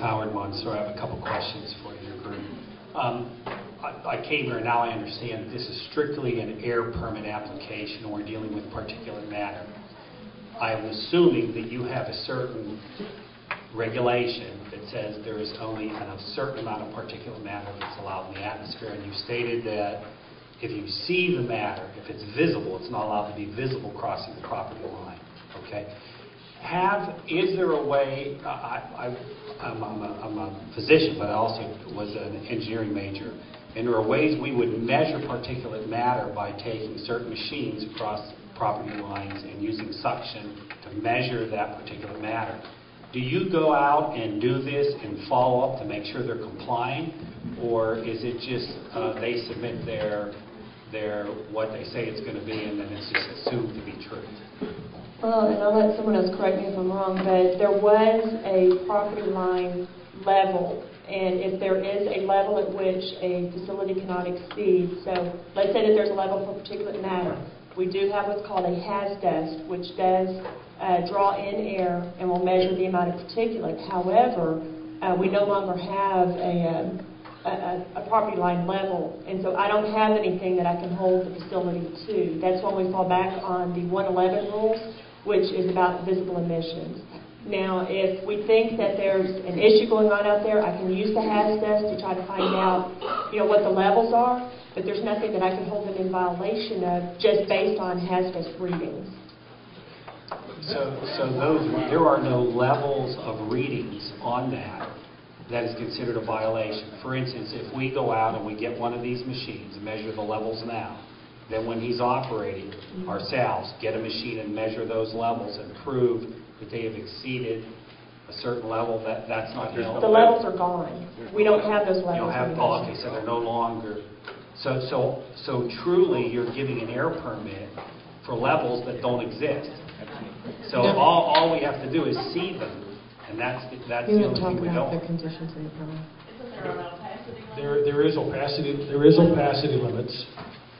Howard Monson. I have a couple questions for your group. Um, I I came here, and now I understand that this is strictly an air permit application, or we're dealing with particulate matter. I'm assuming that you have a certain regulation that says there is only a certain amount of particulate matter that's allowed in the atmosphere, and you stated that if you see the matter, if it's visible, it's not allowed to be visible crossing the property line, okay? Have, is there a way, I, I'm a, a physician, but I also was an engineering major, and there are ways we would measure particulate matter by taking certain machines across property lines and using suction to measure that particulate matter. Do you go out and do this and follow up to make sure they're complying? Or is it just uh, they submit their, their, what they say it's going to be and then it's just assumed to be true? Well, and I'll let someone else correct me if I'm wrong, but there was a property line level, and if there is a level at which a facility cannot exceed, so let's say that there's a level for particulate matter, we do have what's called a haz HAZDUST, which does uh, draw in air and will measure the amount of particulate. However, uh, we no longer have a, um, a, a property line level, and so I don't have anything that I can hold the facility to. That's when we fall back on the 111 rules, which is about visible emissions. Now, if we think that there's an issue going on out there, I can use the HAZDUST to try to find out, you know, what the levels are, but there's nothing that I can hold them in violation of just based on HAZDUST readings. So, so those, there are no levels of readings on that that is considered a violation. For instance, if we go out and we get one of these machines and measure the levels now, then when he's operating ourselves, get a machine and measure those levels and prove that they have exceeded a certain level, that, that's not The held. levels are gone. We don't have those You levels don't have, anymore. oh, okay, so they're no longer, so, so, so truly, you're giving an air permit for levels that don't exist. So all, all we have to do is see them, and that's, the- that's the You only talk thing we about the don't. conditions in the permit? Isn't there an opacity limit? There, there is opacity, there is opacity limits.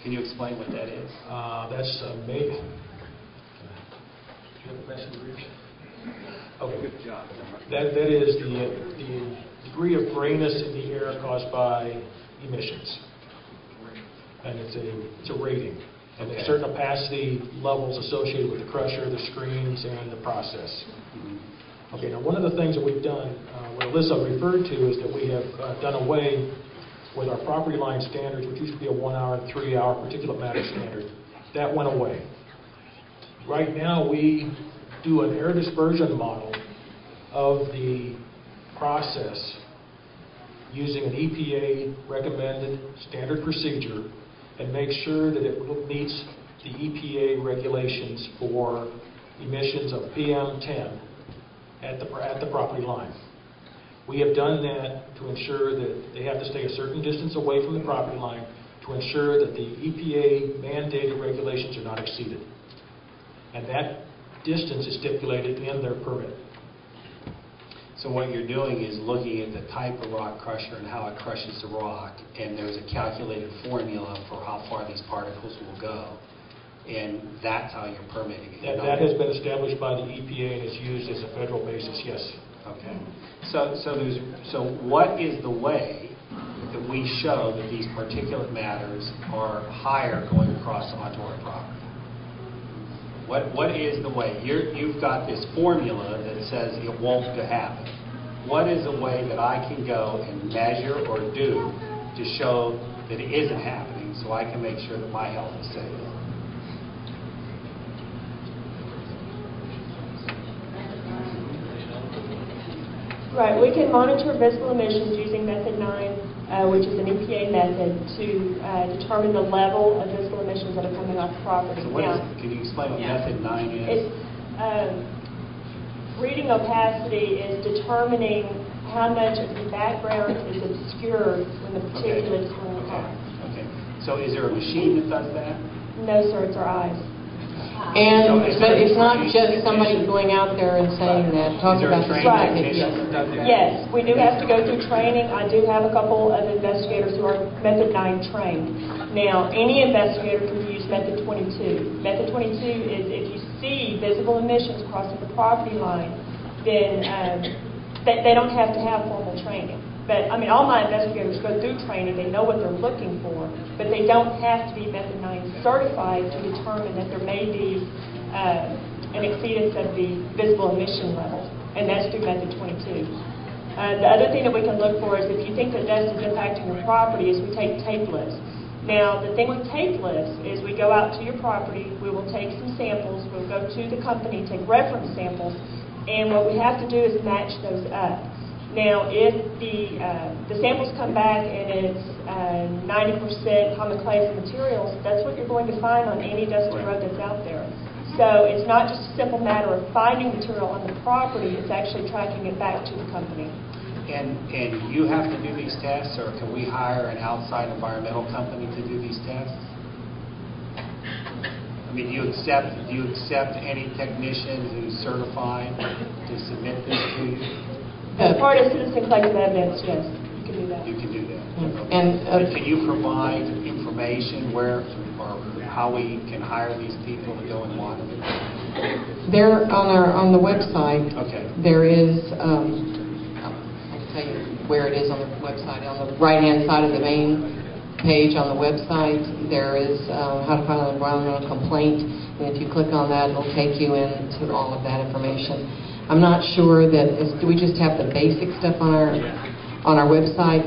Can you explain what that is? Uh, That's uh, made. Do you have opacity readers? Okay. Good job. That, that is the, the degree of grayness in the air caused by emissions. And it's a, it's a rating. And there's certain opacity levels associated with the crusher, the screens, and the process. Mm-hmm. Okay, now, one of the things that we've done, uh, what Alyssa referred to, is that we have uh, done away with our property line standards, which used to be a one-hour three-hour particulate matter standard. That went away. Right now, we do an air dispersion model of the process using an EPA-recommended standard procedure and make sure that it meets the EPA regulations for emissions of PM10 at the, at the property line. We have done that to ensure that they have to stay a certain distance away from the property line to ensure that the EPA mandated regulations are not exceeded. And that distance is stipulated in their permit. So what you're doing is looking at the type of rock crusher and how it crushes the rock, and there's a calculated formula for how far these particles will go, and that's how you're permitting it. That, that has been established by the EPA and is used as a federal basis, yes. Okay. So, so there's, so what is the way that we show that these particulate matters are higher going across the our property? What, what is the way? You're, you've got this formula that says it won't happen. What is a way that I can go and measure or do to show that it isn't happening so I can make sure that my health is safe? Right, we can monitor visible emissions using method nine, uh, which is an EPA method, to uh, determine the level of visible emissions that are coming off the property. So what is, Now, can you explain what Yeah. method nine is? It's, um, reading opacity is determining how much of the background is obscured when the Okay. particulate is going Okay. Okay. So is there a machine that does that? No, sir, it's our eyes. And, but it's not just somebody going out there and saying that, talk Is there about the trained Right. technician that? Yes, we do have to go through training. I do have a couple of investigators who are Method 9 trained. Now, any investigator can use Method 22. Method 22 is if you see visible emissions crossing the property line, then um, they, they don't have to have formal training. But, I mean, all my investigators go through training, they know what they're looking for, but they don't have to be Method 9 certified to determine that there may be uh, an exceedance of the visible emission level, and that's through Method 22. Uh, The other thing that we can look for is if you think that dust is impacting your property, is we take tape lifts. Now, the thing with tape lifts is we go out to your property, we will take some samples, we'll go to the company, take reference samples, and what we have to do is match those up. Now, if the, uh, the samples come back and it's uh, 90% common clays materials, that's what you're going to find on any dusty road that's out there. So it's not just a simple matter of finding material on the property, it's actually tracking it back to the company. And, and you have to do these tests, or can we hire an outside environmental company to do these tests? I mean, do you accept, do you accept any technician who's certified to submit this to you? As part of citizen collective evidence, yes, you can do that. You can do that? And, uh, But Can you provide information where, or how we can hire these people to go and monitor? There, on our, on the website, Okay. there is, um, I can tell you where it is on the website, on the right-hand side of the main page on the website, there is uh, how to file an environmental complaint, and if you click on that, it'll take you into all of that information. I'm not sure that, is- do we just have the basic stuff on our, on our website?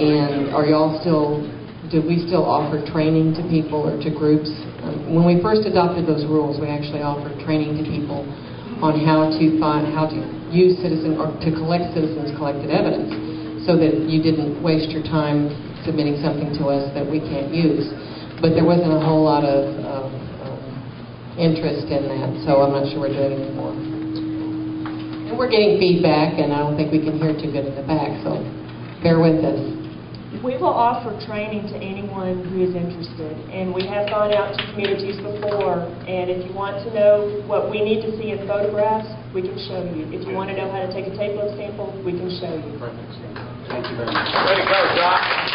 And are y'all still, do we still offer training to people or to groups? Um, When we first adopted those rules, we actually offered training to people on how to find, how to use citizen, or to collect citizens' collected evidence, so that you didn't waste your time submitting something to us that we can't use. But there wasn't a whole lot of, of um, interest in that, so I'm not sure we're doing it anymore. And we're getting feedback, and I don't think we can hear too good in the back, so bear with us. We will offer training to anyone who is interested, and we have gone out to communities before, and if you want to know what we need to see in photographs, we can show you. If you want to know how to take a tape load sample, we can show you. Perfect. Thank you very much. Way to go, Doc.